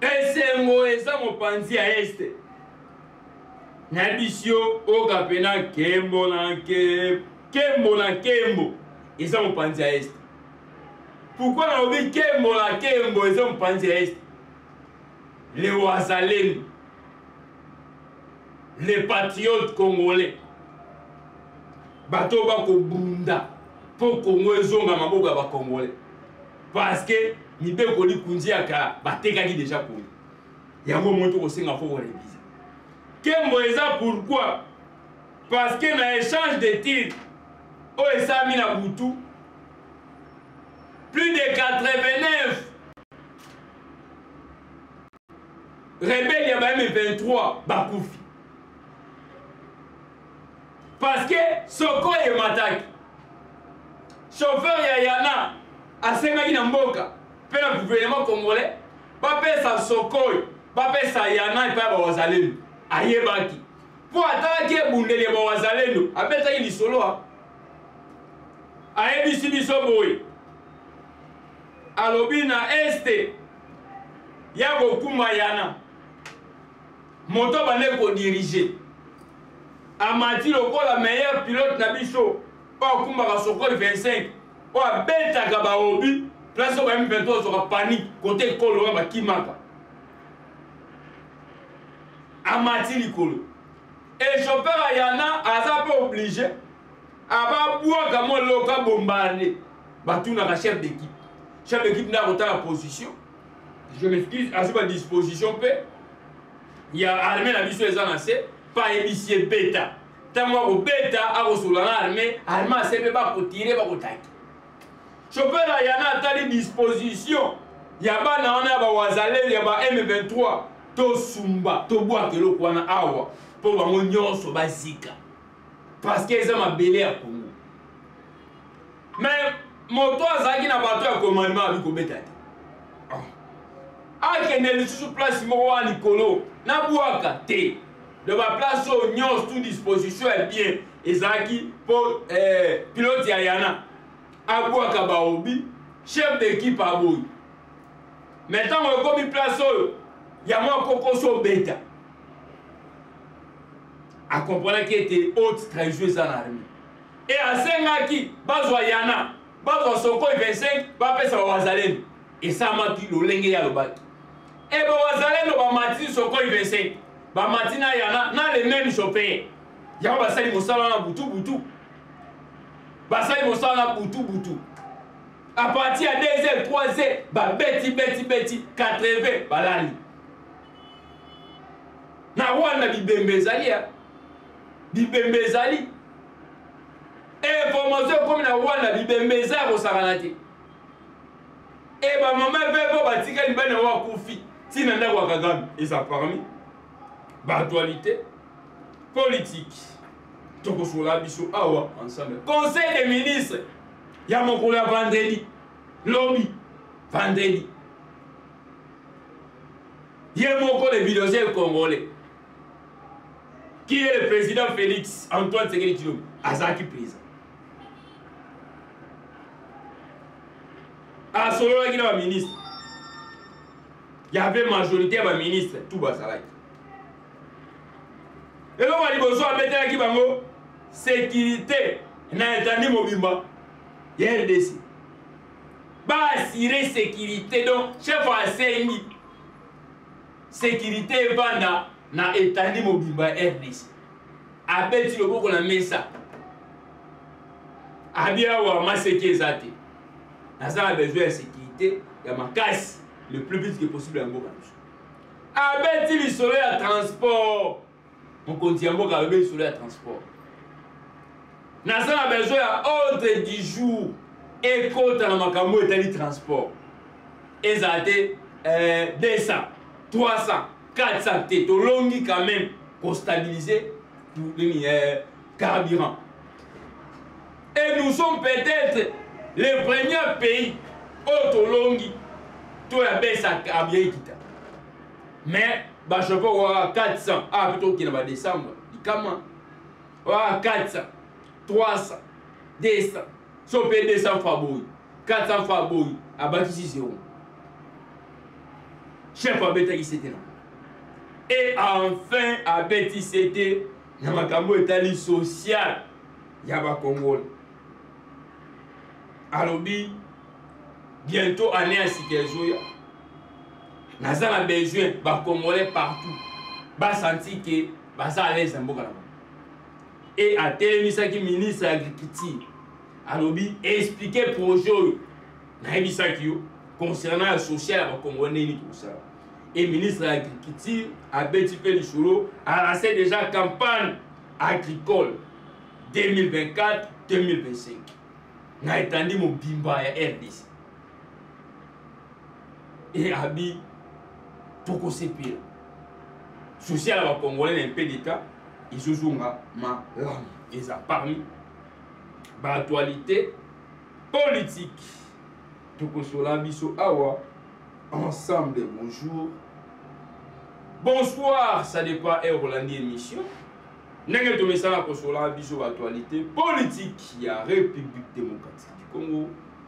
esengo eza mopanzi ya este na bisio oka mpe na nkembo na nkembo na nkembo eza mopanzi ya este pourkui nalobi nkembo na nkembo eza mopanzi ya este le wazalendo le patriote congolais bato bakobunda mpo kongo ezonga maboko ya bacongolais parce que mibeko likunzi ya kala batekaki deja kongo yango moi tokosenga fo korevise kembo eza pourquoi parce que na échange de tir oyo esalami na butu plus de 89 rebele ya bayami 23 bakufi parce que soko emataki chauffeur ya yana asengaki na mboka mpe na gouvernement congolais bapesa sokoi bapesa yana epai ya bawazalendo ayebaki mpo atalaki ebundeli ya bawazalendo abetaki lisolo ayebisi biso boye alobi na este ya kokuma yana moto abande kodirige amati lokola meilleur pilote na biso oyo akumbaka sokoli 25 oyo abetaka baobi place oyo bayemi 23 ozoka panike kote ekolo wana bakimaka amati likolo echopper ayana aza mpe oblige ababwaka mwa loko abombane batunaka chef d'équipe chef d'équipe nde akotala position je m'excuse azwi badisposition mpe ya arme na biso eza na se mpe ayebisi ye beta ntango akobeta akosolola na arme arme ase mpe bakotire bakotaki chopera yana atali disposition ya bana wana ya bawazaleli ya ba m23 tosumba tobwaka eloko wana awa mpo bango nyonso bazika parce que eza mabele ya congo mais moto azalaki na bato ya commandement abi kobeta te ah. akende lisusu place moko wana likolo nabwaka te de baplace oyo nyonso tout disposition ya bien ezalaki mpo eh, pilote ya yana abwaka baobi chef d'équipe aboyi me ntango ekomi place oyo yango akokosi obeta akomprenaki ete haute trahison eza na armée e asengaki bazwa yana bazwa sokoi 25 bapesa bawazalendo esalamaki lolenge ye alobaki e bawazalendo bamati sokoi 25 bamati na yana na le meme chauffeur yango basali mosala na butu butu basali mosala na butu butu à partir ya 2 heures 3 heures babeti beti beti 80 balali na rwanda bibembe ezali ya bibembe ezali information ekomi na rwanda bibembe eza ya kosakana te e bamama mpe mpo batikali bana yango akufi ntina ndako ya kagame eza parmi baaktualité politike tokosola biso awa ensemble conseil des ministres ya mokolo ya vendredi lobi vendredi Ye moko le bidonzele congolais qui est le président Félix Antoine Tshisekedi Tshilombo azalaki président asololaki na baministre yave majorité ya baministre tu bazalaki eloko ya liboso abetelaki bango sécurité na etandi mobimba ya rdc ba assurer sécurité donc chef asengi sécurité evanda na etandi mobimba ya rdc abeti loboko na mesa abi awa maseki eza te naza na besoin ya sécurité ya makasi le plus vite que possible ya mboka na biso abeti lisolo ya transport mokonzi ya mboka alobi lisolo ya transport naza na besoin ya ordre du jour ekota na makambo etali transport ezala te 200 300 400 te tolongi quand même kostabilise nini eh, carburant et nous sommes peut-être le premier pays oyo tolongi to ya besa carburant ekita mais bashofe okoyaka 400 awa mpe tokokende ba décembre likama okoyaka 400 300 200 so mpe 200 fois boyi 400 fois boyi abakisi zero chef abetaki sete na e enfin abeti sete na makambo etali social ya bakongole alobi bientôt année ya sika ezoya naza na besoin bacongolais partout basanti ke baza alaise na mboka na bango e atelemisaki ministre ya agriculture alobi explike projet oyo nayebisaki yo concernant ya social ya bacongolais ndenge nini tokosala e ministre ya agriculture abeti mpe lisolo alance déjà campagne agricole 2024 2025 na etandi mobimba ya rdc e abi tokosepela social ya bacongolais na mpe leta ezozonga malamu eza parmi baactualité politique tokosola biso awa ensemble bonjour bonsoir ça dépend heure olandi émission ndenge tomesana kosola biso baactualité politique ya république démocratique du congo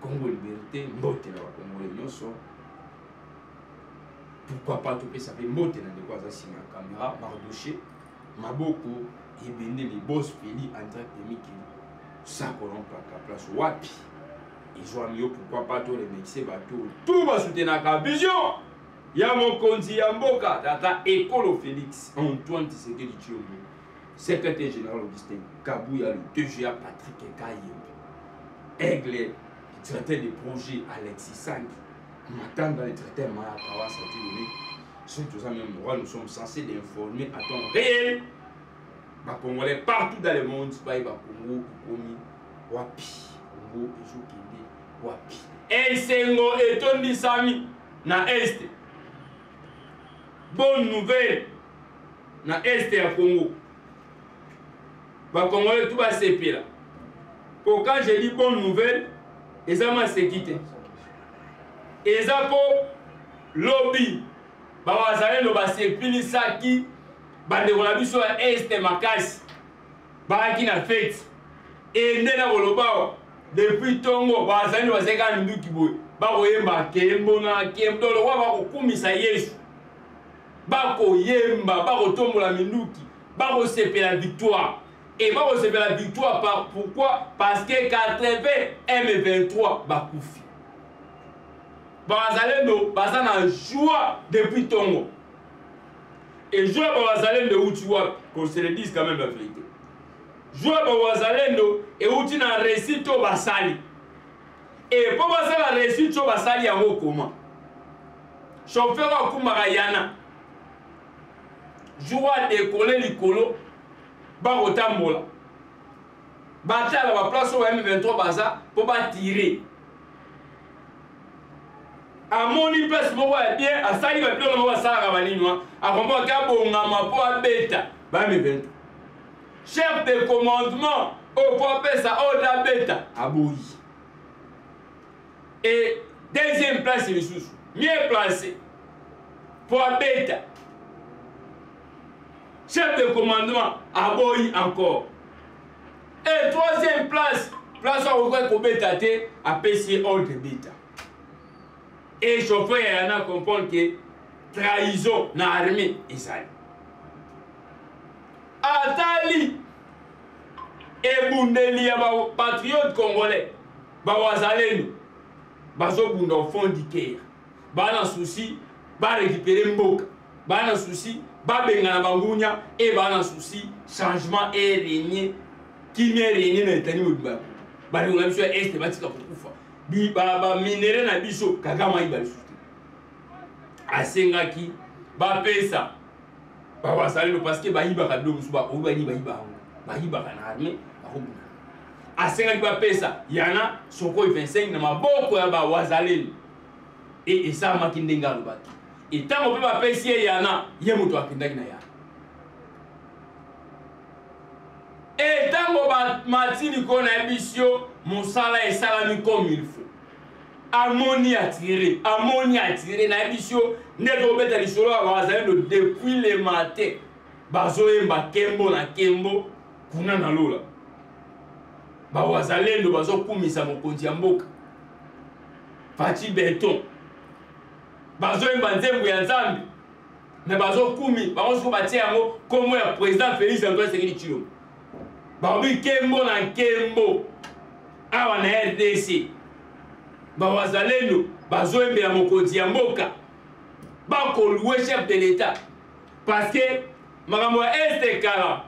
Congo Liberté, mbote na bakongole nyonso. Pourquoi pas topesa mpe mbote na ndeko aza nsima ya kamera Mardoche maboko ebendeli bos peli André Pemikeli sako na mpaka place wapi ezwami yo pourquoi pas to remercie bato to basutenaka vision ya mokonzi ya mboka tata ekolo Félix Antoine Tshisekedi Tshilombo secrétaire général augustin kabuya le tga patrick kayembe aigle directeur de projet alexis sangi matanda le directeur maya kawasa dilone soki toza même droit nous sommes censés d'informer à temps réel bacongolais partout dans le monde bayeba congo ekomi wapi congo ezokende wapi esengo etondisami na este bonne nouvelle na est ya congo bacongolais tu basepela po quand je dis bonne nouvelle eza maseki te eza po lobi bawazalendo basepilisaki bandeko na biso ya este makasi bayaki na feti ende na kolobao depuis ntongo bazali na bazali kaka minduki boye bakoyemba kembo na kembo to lokola bakokumisa yesu bakoyemba bakotombola minduki bakosepela victoire e bakosepela victoire par pourquoi parce que 80 m23 bakufi bazalendo baza na joie depuis tongo et joie ya bawazalendo euti wapi qu'on se le dise quand même la vérité joie ya bawazalendo euti na réussite oyo basali e mpo basala réussite oyo basali yango comment chauffeur oyo akumbaka yana jour oyo adekole likolo bakotambola batala baplace oyo m23 baza mpo batire amoni place moko ya bien asali babiloko moko asalaka baninwa akomaki abongama mpo abeta ba m23 chef de commandement oyo mpo apesa oyo tabeta aboyi et deuxième place lisusu mieux place mpo abeta chef de commandement aboyi encore et troisième place place akokoki kobeta te apesi ye ordre beta et chauffeur ya na comprendre ke trahison na armée ezali atali ebundeli ya bapatriote congolais ba wazalendo bazobunda au fond du cœur baa na souci barécupere mboka baa na souci babengana bangunya e baa na souci changement e renie kimia renie na etani mobimba ya balingo na biso ya este batika kokufa baminere na biso kagame ayiba lisusu te asengaki bapesa ba wazalendo parce que bayibaka bilo mosusu bakomi bayini bayiba yango bayibaka na armée bakobunda asengaki bapesa yana sokoi 25 na maboko ya ba wazalendo e esalamaki ndenge alobaki etango mpe bapesi ye yana ye moto akendaki na yana etango bamati likolo na ye bisio mosala esalami comme il faut amoni atire amoni atire nayebisi yo nde tokobeta lisolo ya bazalendo depuis le matin bazoyemba kembo na kembo kuna na lola bawazalendo bazokumisa mokonzi ya mboka faci beton bazoyemba nzembo ya nzambe me bazokumi bango soko batie yango nkombo ya président félix antoine sekeli tshilombo balobi nkembo na nkembo awa na rdc bawazalendo bazoyembela mokonzi ya mboka bakolue chef de l'etat parce que makambo ya este kala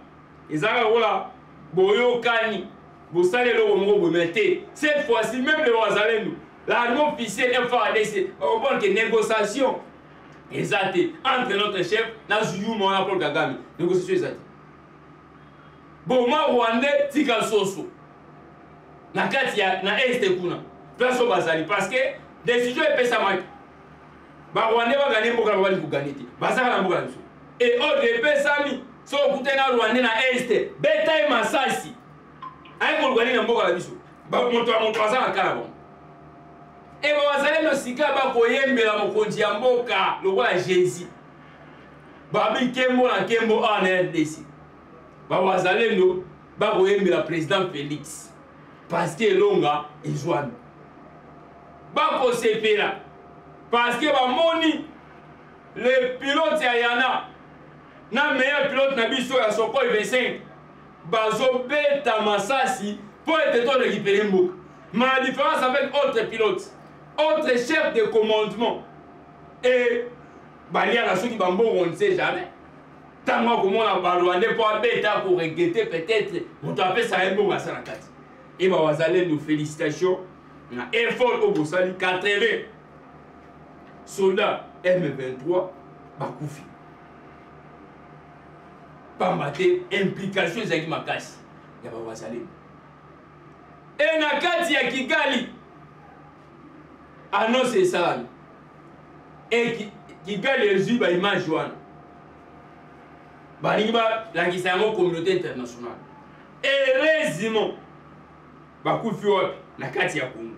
ezalaka lokola boyokani bosali eloko moko boyemela te cette fois-ci même le wazalendo l'armée officielle frdc bakomprendre ke négociation eza te entre notre chef na zuyuma wana paul kagame négociation eza te boma rwandais tika soso na kati ya na este kuna place oyo bazali parce que décision epesamaki barwandais bagane mboka na bali kogane te bazaka na mboka na biso e ordre epesami so okute na rwandais na este beta ye masasi aye koluka nini na mboka na biso moto ya moto aza na kala bango e bazali na sika bakoyembela mokonzi ya mboka lokola jésus babi nkembo na nkembo awa na rdc bawazalendo bakoyembela président félix parce que elonga ezwami bakosepela parce que bamoni le pilote ya yana na meilleur pilote na biso ya sokoi 25 bazobeta masasi mpo ete to récupere mboka ma différence avec autre pilote autre chef de commandement et baliaka soki bambongo on ne sait jamais ntango akomona barwande mpo abeta akoregrete peut-être moto apesaka ye mbongo asa na kati e bawazalendo félicitation na effort oyo bosali 80 soldat m23 bakufi pamba te implication ezalaki makasi ya bawazalendo e na kati ya kigali annonce esalami e kigali ezwi baimage wana balingi balakisa yango communauté internationale heureusement bakufi wapi na kati ya congo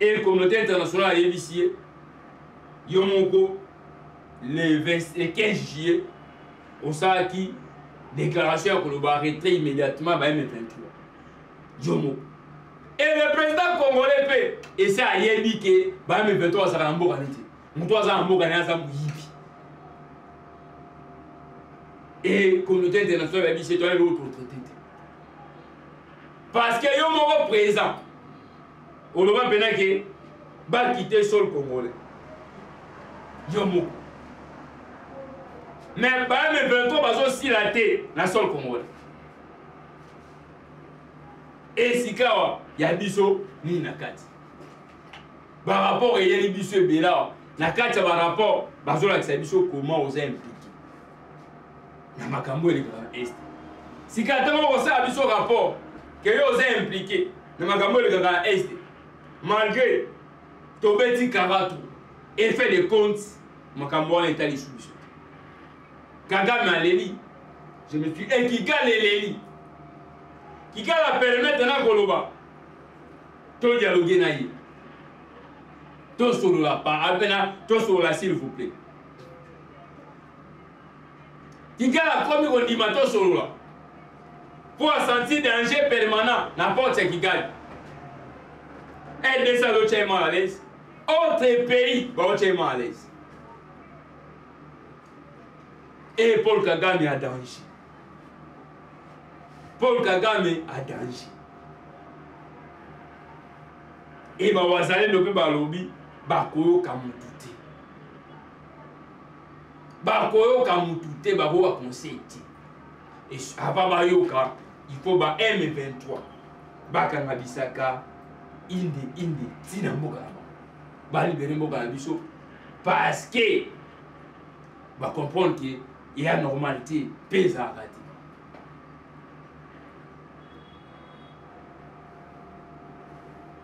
e communauté internationale ayebisi ye yo moko le 15 juillet osalaki déclaration ya koloba retrait immédiatement ba m23 yo moko et le président congolais mpe esi ayebi ke ba M23 bazalaka na mboka nete moto aza na mboka naye aza moyibi e communauté internationale bayebi se toyeli oyo totraite te parce que yo moko présent oloba mpena ke bakite sol congolais yo moko mais ba M23 bazosila te na sol congolais e sikawa ya biso nini na kati barapport eyeli biso ebele awa na kati ya barapport bazolakisa biso koma oza implike na makambo elekaka na este sika ntango bakosala biso rapport keyo oza implike na makambo elekaka na este malgré tobeti karatu effet de compte makambo wana etali lisusu biso kagame aleli je me suis e kikala eleli kikala permettre na koloba to dialogue na ye tosolola pa apena tosolola s'il vous plaît kikala komi kondima tosolola mpo asanti danger permanent na porte ya kigali rdc azotya ye mal à l'aise autre pays baotya ye mal à l'aise e paul kagame a danger paul kagame a danger e bawazalendo mpe balobi bakoyoka motu te bakoyoka motu te bakoyoka conseil te ava bayoka il faut ba m23 bakanga bisaka inde inde ntina mboka na bango balibere mboka na biso parce que ba comprendre que eya normal te mpe ezalaka te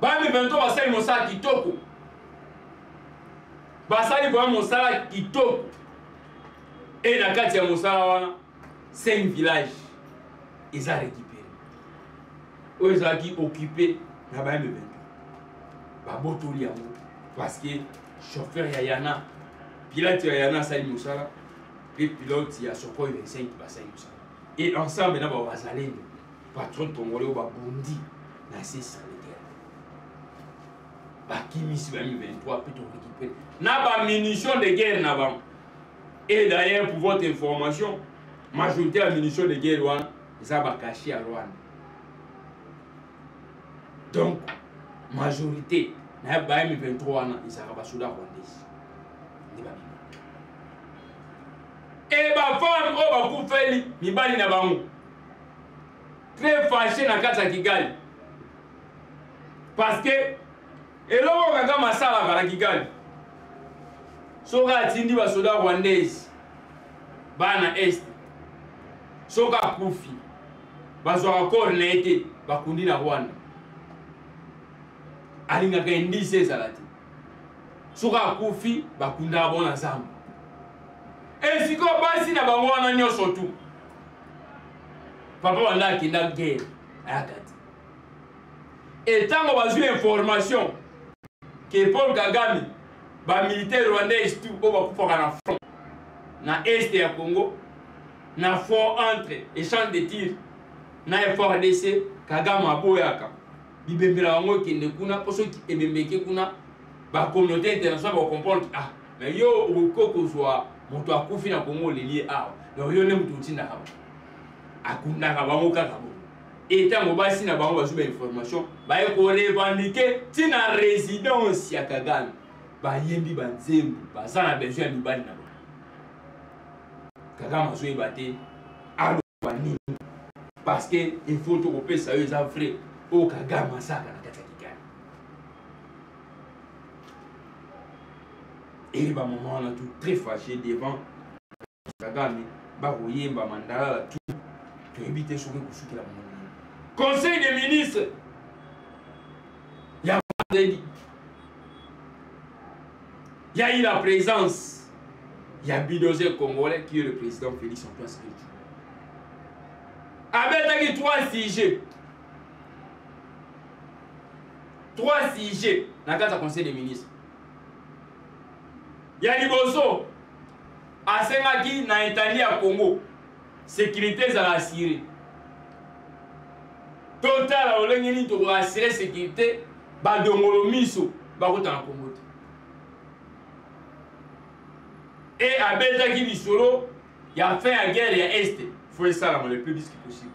bamibento basali mosala kitoko basali koya mosala kitoko e na kati ya mosala wana Seine village eza récupéré oyo ezalaki occupé na ba m23 babotoli yango parce que chauffeur ya yana pilote ya yana asali mosala mpe pilote ya sokoi 25 basali mosala et ensemble na bawazalendo patron congolais oyo babundi na se sanitaire bakimisi ba 2023 mpe torécupere na bamunition de guerre na bango Et d'ailleurs, pour votre information, majorité ya munition de guerre wana eza bakashi ya rwanda donc majorité na ba m23 wana ezalaka basoda rwandais nde babima e bafame oyo bakufeli mibali na bango très fâché na kati ya kigali parce que Eloko Kagame asalaka na Kigali, soki atindi basoda rwandaise bana est, soki akufi bazwaka kore na ye te, bakundi na Rwanda. Alingaka indice ezala te, soki akufi bakundaka bona zamba. Esiko basi na bango wana nyonso tu, papa banda akenda guerre ayaka te. et tango bazwi information ke paul kagame bamilitaire rwandais tout oyo bakufaka na front na est ya congo na fort entre échange de tir na frdc kagame aboyaka bibembela yango ekende kuna mpo soki ebembeke kuna bacommunauté internationale bacomprendre ah me yo okoki kozwa moto akufi na congo oleli ye awa donc yo nde moto otindaka akundaka bango kaka bo et tango basi na bango bazwi bainformation baye korevandike ntina résidence ya kagame bayembi banzembo baza na besoin ya mibali na bango kagame azoyeba te aloba nini parce que il faut tokopesa yo eza vrai oyo kagame asaka na kati ya kikani eye bamama wana tout très fâché devant kagame bakoyemba mandalala tu toyebi te soki ekosukela bango nini conseil des ministres ya vendredi ya eu la présence ya bidoze congolais qui est le président félix antoine skiltu abetaki trois sujets trois sujets na kati ya conseil des ministres ya liboso asengaki na etali ya congo sécurité ezala assure totala lolenge nini tokoka assure sécurité badongolo miso bakota na congo te e abetaki lisolo ya fin ya guerre ya est fo esalama le plus vite possible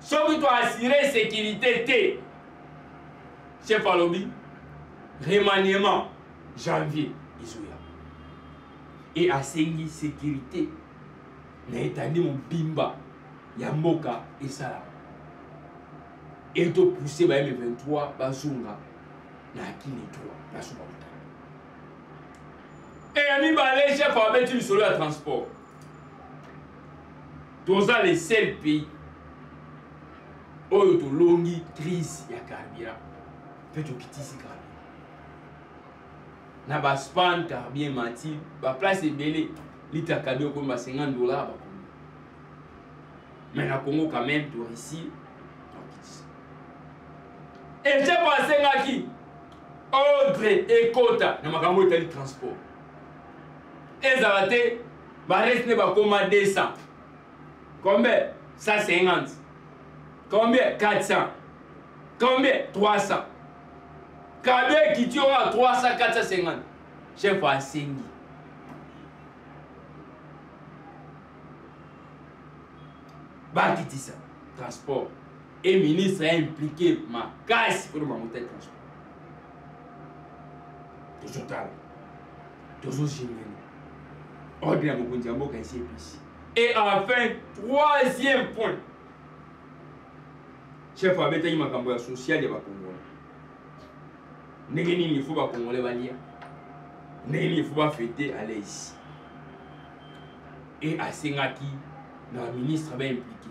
soki toassure sécurité te chef alobi remaniement janvier ezoya e asengi sécurité na etandi mobimba ya mboka esalama e topousse ba m23 bazonga na akini 3 na suka kotala e ya mibale chef abeti lisolo ya transport toza le seul pays oyo tolongi crise ya carburant mpe tokitisi carburant na ba span carbier mati ba place ebele lita carbier okomi ba 50 dollars bakomi mais na congo quand même to ici etie po asengaki ordre ekota na makambo oyo etali transport ezala te bareste nde bakoma 200 combien 150 combien 400 combien 300 kado ekiti oyo ya 300 450 chef asengi bakitisa transport e ministre ya implike makasi mpona bamota ya transport tozotala tozozingana ordre ya mokonzi ya mboka esi epesi et enfin troisième point chef abetaki makambo ya social ya bakongole ndenge nini ifo bakongole balia ndenge nini ifo bafete alaisi e asengaki na baministre baimplike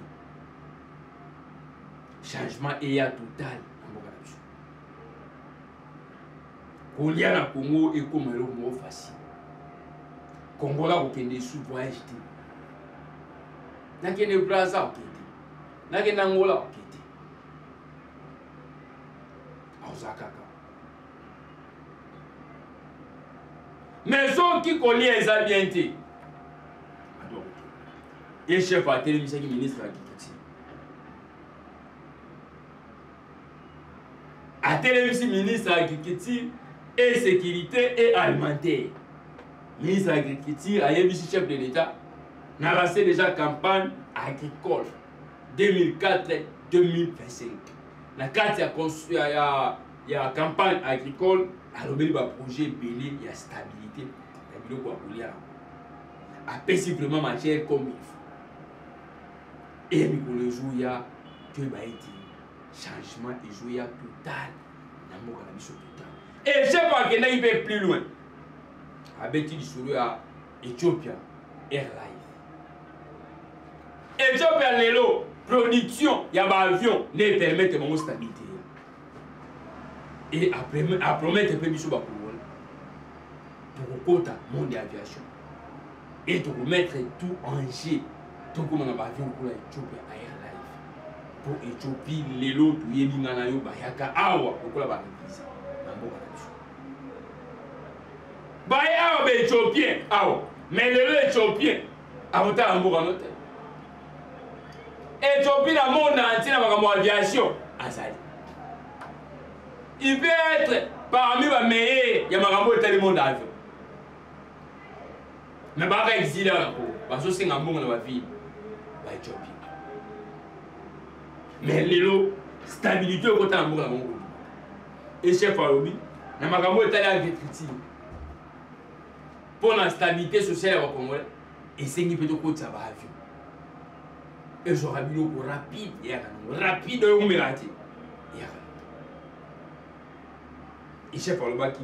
changement eya total na mboka na biso kolia na congo ekoma eloko moko facile kongola kokende su voyage te nakende braza okende nakende angola okete aoza kaka mais soki kolia eza bien te ye chef atelemisaki ministre ya agriculture atelemisi ministre ya agriculture et sécurité et alimentaire ministre ya agriculture ayebisi chef de l'état na lance déjà campagne agricole 2004 2025 na kati ya, ya, ya, ya campagne agricole alobeli baprojet ebele ya stabilité ya biloko ya kolia apesi vraiment matière comme il faut eye mikolo ezoya toyeba ete changement ezoya total na mboka na biso total esepo akendaki mpe plus loin abeti lisolo ya ethiopia airline ethiopia lelo production ya baavion nde epermete bango stabilité e apromete mpe biso bakongole tokokota monde ya aviation e tokomettre tout en jeu tokoma na bavio lokola ethiopia airlife mpo ethiopie lelo toyebi nga na yo bayaka awa lokola barevisa na mboka na biso baye awa baethiopien awa mai lelo ethiopien akotala mboka no te ethiopie na monde antie na makambo ya aviation azali il peut être parmi bameilleur ya makambo etali monde avion me baka exile awa na congo bazosenga mbongo na bavile baetiopi me lelo stabilité ekota na mbongo na bango e chef alobi na makambo oyo etali agriculture mpo na stabilité sociale ya bacongolais esengi mpe tokotisa baavion ezwaka biloko rapide eyaka nango rapide oyo omelaka te eyaka nango echef alobaki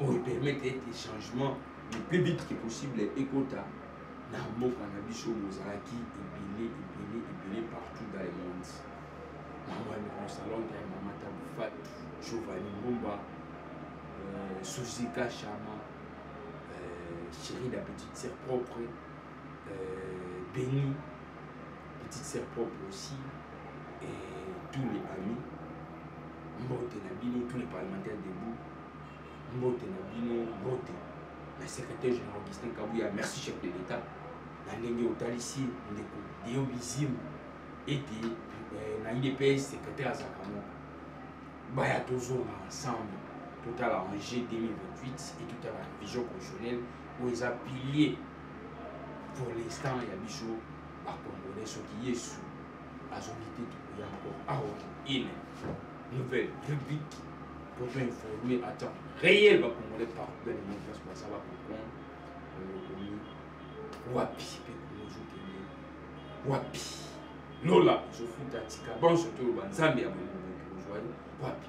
oyo epermettre ete changement le plus vite que possible ekota na mboka na biso bozalaki ebele ebele ebele partout dans le monde mama emerance alondre mama tabufat giovanni ngomba euh, suzika shama euh, chérie la petite sœur propre euh, béni petite sœur propre aussi et tous les amis mbote na bino tous les parlementaires debout mbote na bino mbote na secrétaire général augustin kabuya merci chef de l'état na ndenge otalisi ndeko deo bizimu ete eh, na idps secrétaire azalaka moko baya tozonga ensemble totala enjeu 2028 et totala vision professionnelle oyo eza pilier pour l'instant ya biso bacongolais soki yesu azongi te tokoya encore awa ine nouvelle rubrique pour to informer à temps réel bacongolais partout dans le monde place baza bakokon okomi wapi mpe kozokende wapi lola ezofuta tika banso toloba nzambe ya bolingo kozwa ye wapi